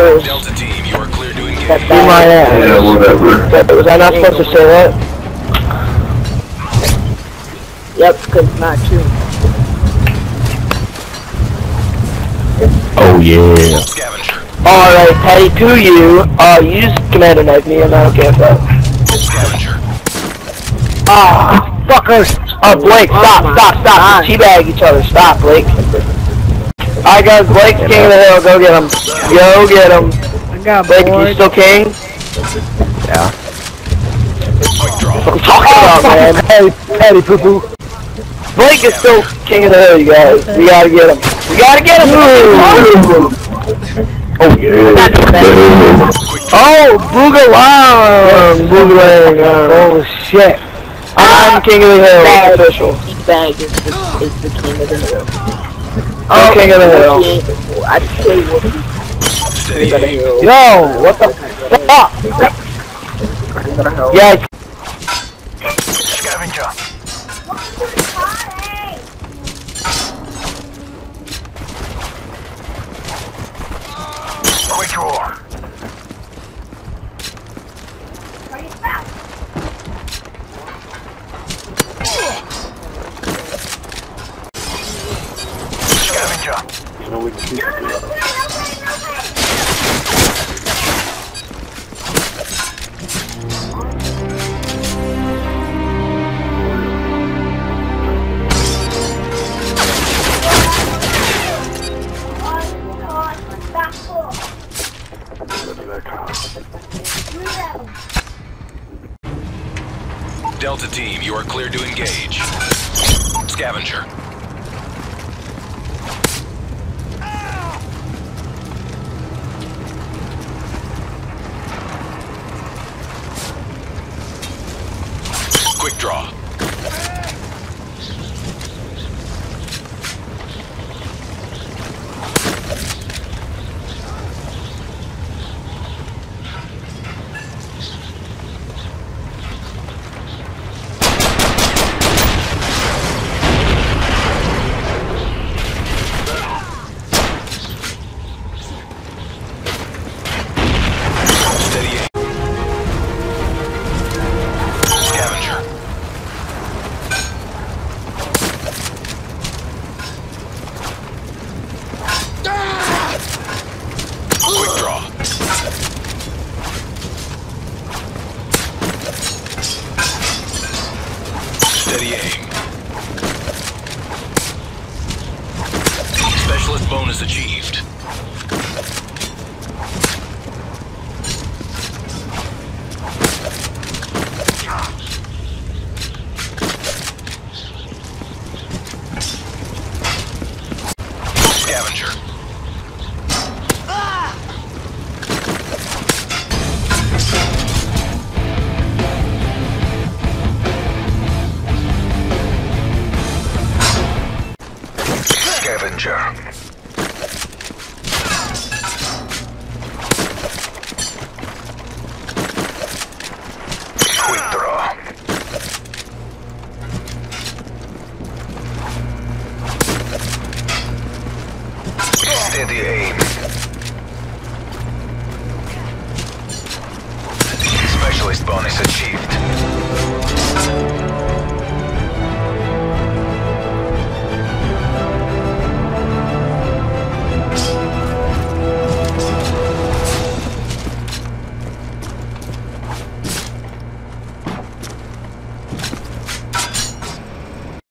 yours. Delta team, you are clear to engage. Be my ass. Yeah, whatever. Was I not supposed to say that? Yep, because not true. Oh yeah. Scavenger. Alright, Patty, to you. Uh, you just commander knife me and I don't care about Scavenger. Ah, fuckers! Oh, Blake, stop, stop, stop. Teabag each other. Stop, Blake. Alright, guys, Blake's king of the hill. Go get him. Go get him. I got Blake, you still king? Yeah. Quick draw. What I'm talking about, man. Patty, Patty, poo poo. Blake is still king of the hill, you guys. We gotta get him. We gotta get him. Oh yeah. Oh, Boogalang! Boogalang! Oh shit! I'm king of the hill. It's official. Bag is the, is the king of the hill. Oh, I'm king of the hill. I'd say what Steady aim. Yo, what the fuck? Yeah, Scavenger. Quick draw. Scavenger. Delta team, you are clear to engage. Scavenger. Draw. Cliff bonus achieved.